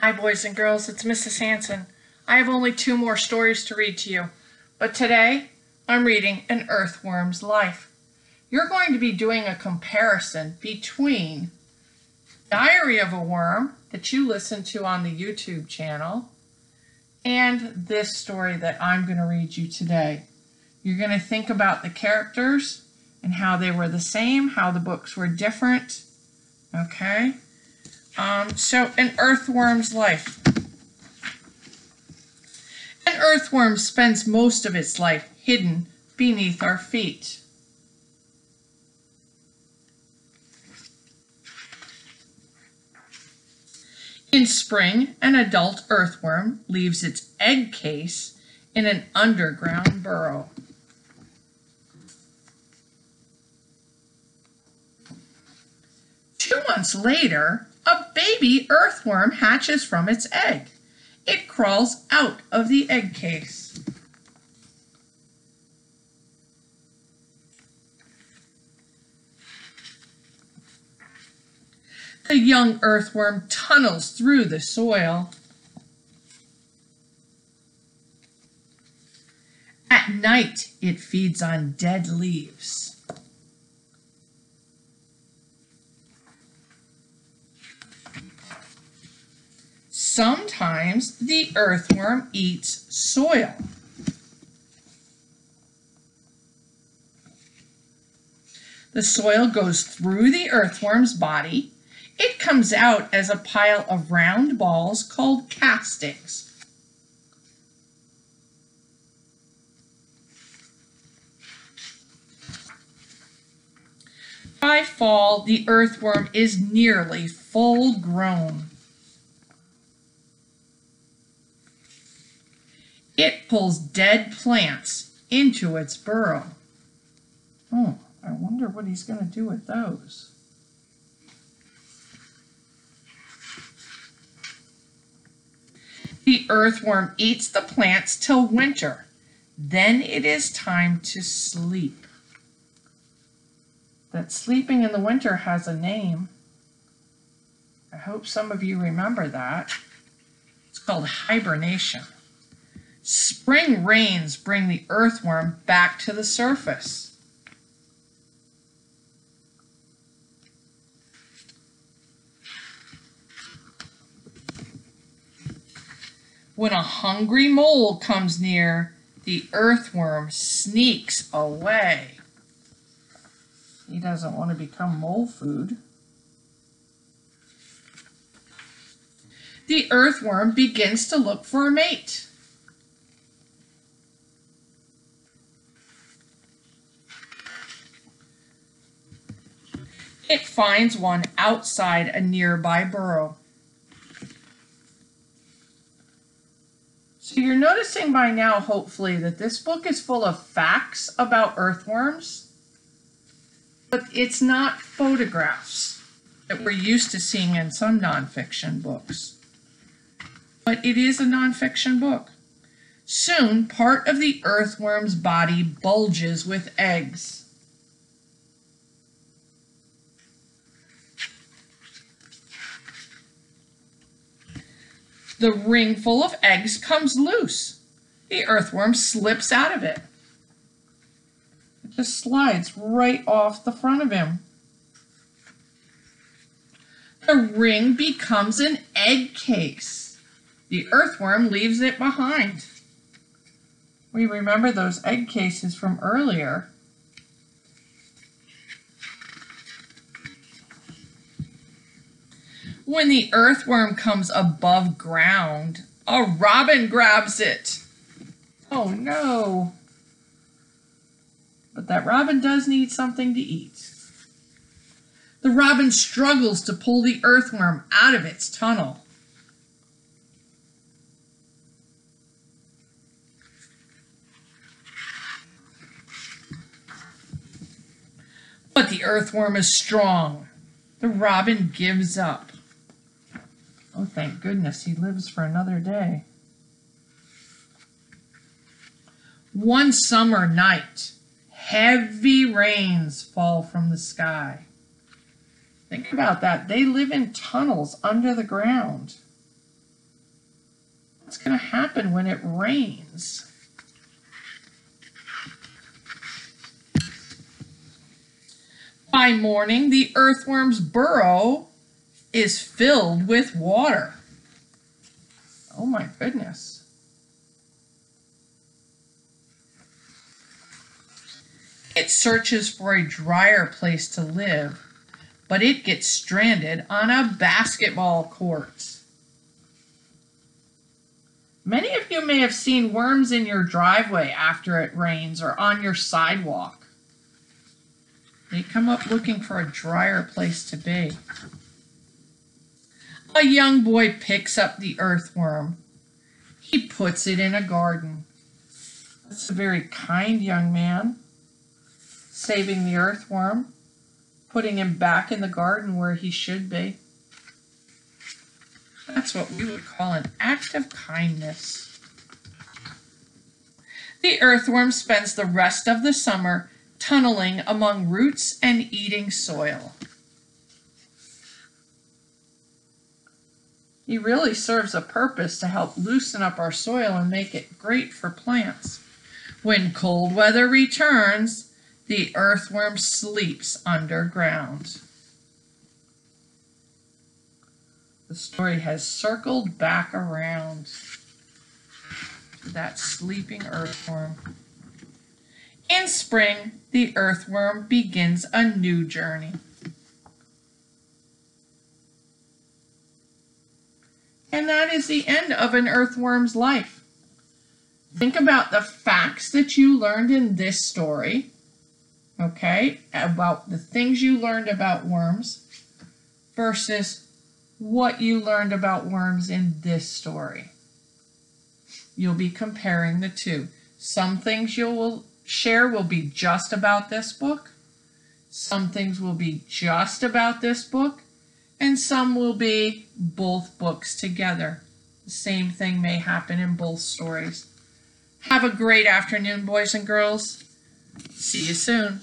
Hi, boys and girls, it's Mrs. Hanson. I have only two more stories to read to you, but today I'm reading An Earthworm's Life. You're going to be doing a comparison between Diary of a Worm that you listen to on the YouTube channel and this story that I'm going to read you today. You're going to think about the characters and how they were the same, how the books were different. Okay? Um, so, an earthworm's life. An earthworm spends most of its life hidden beneath our feet. In spring, an adult earthworm leaves its egg case in an underground burrow. Two months later, baby earthworm hatches from its egg. It crawls out of the egg case. The young earthworm tunnels through the soil. At night, it feeds on dead leaves. Sometimes the earthworm eats soil. The soil goes through the earthworm's body. It comes out as a pile of round balls called castings. By fall, the earthworm is nearly full grown. It pulls dead plants into its burrow. Oh, I wonder what he's going to do with those. The earthworm eats the plants till winter. Then it is time to sleep. That sleeping in the winter has a name. I hope some of you remember that. It's called hibernation. Spring rains bring the earthworm back to the surface. When a hungry mole comes near, the earthworm sneaks away. He doesn't want to become mole food. The earthworm begins to look for a mate. It finds one outside a nearby burrow. So you're noticing by now, hopefully, that this book is full of facts about earthworms, but it's not photographs that we're used to seeing in some nonfiction books. But it is a nonfiction book. Soon, part of the earthworm's body bulges with eggs. The ring full of eggs comes loose. The earthworm slips out of it. It just slides right off the front of him. The ring becomes an egg case. The earthworm leaves it behind. We remember those egg cases from earlier. When the earthworm comes above ground, a robin grabs it. Oh no. But that robin does need something to eat. The robin struggles to pull the earthworm out of its tunnel. But the earthworm is strong. The robin gives up. Oh, thank goodness he lives for another day. One summer night, heavy rains fall from the sky. Think about that. They live in tunnels under the ground. What's going to happen when it rains? By morning, the earthworm's burrow is filled with water. Oh my goodness. It searches for a drier place to live, but it gets stranded on a basketball court. Many of you may have seen worms in your driveway after it rains or on your sidewalk. They come up looking for a drier place to be. A young boy picks up the earthworm. He puts it in a garden. That's a very kind young man. Saving the earthworm, putting him back in the garden where he should be. That's what we would call an act of kindness. The earthworm spends the rest of the summer tunneling among roots and eating soil. He really serves a purpose to help loosen up our soil and make it great for plants. When cold weather returns, the earthworm sleeps underground. The story has circled back around to that sleeping earthworm. In spring, the earthworm begins a new journey. And that is the end of an earthworm's life. Think about the facts that you learned in this story, okay, about the things you learned about worms versus what you learned about worms in this story. You'll be comparing the two. Some things you will share will be just about this book. Some things will be just about this book and some will be both books together. The same thing may happen in both stories. Have a great afternoon, boys and girls. See you soon.